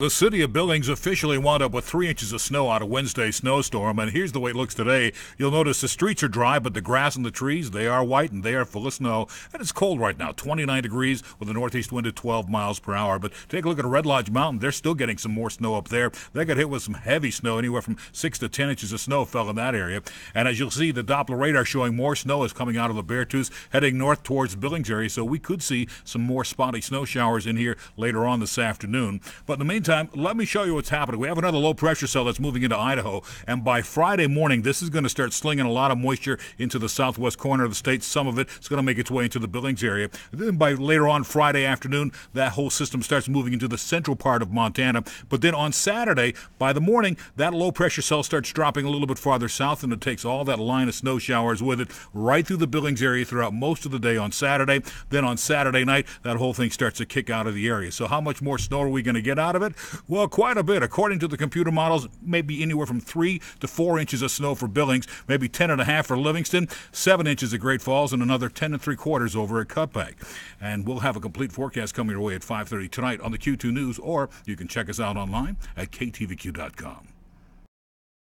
The city of Billings officially wound up with three inches of snow out of Wednesday's snowstorm, and here's the way it looks today. You'll notice the streets are dry, but the grass and the trees, they are white and they are full of snow. And it's cold right now, 29 degrees with a northeast wind at 12 miles per hour. But take a look at Red Lodge Mountain. They're still getting some more snow up there. They got hit with some heavy snow, anywhere from 6 to 10 inches of snow fell in that area. And as you'll see, the Doppler radar showing more snow is coming out of the Beartooth, heading north towards Billings area, so we could see some more spotty snow showers in here later on this afternoon. But in the meantime, let me show you you what's happening. We have another low pressure cell that's moving into Idaho, and by Friday morning, this is going to start slinging a lot of moisture into the southwest corner of the state. Some of it is going to make its way into the Billings area. Then by later on Friday afternoon, that whole system starts moving into the central part of Montana. But then on Saturday, by the morning, that low pressure cell starts dropping a little bit farther south, and it takes all that line of snow showers with it right through the Billings area throughout most of the day on Saturday. Then on Saturday night, that whole thing starts to kick out of the area. So how much more snow are we going to get out of it? Well, quite a bit. According to the computer models, maybe anywhere from three to four inches of snow for Billings, maybe ten and a half for Livingston, seven inches at Great Falls, and another ten and three quarters over at Cut Bank. And we'll have a complete forecast coming your way at 5:30 tonight on the Q2 News, or you can check us out online at ktvq.com.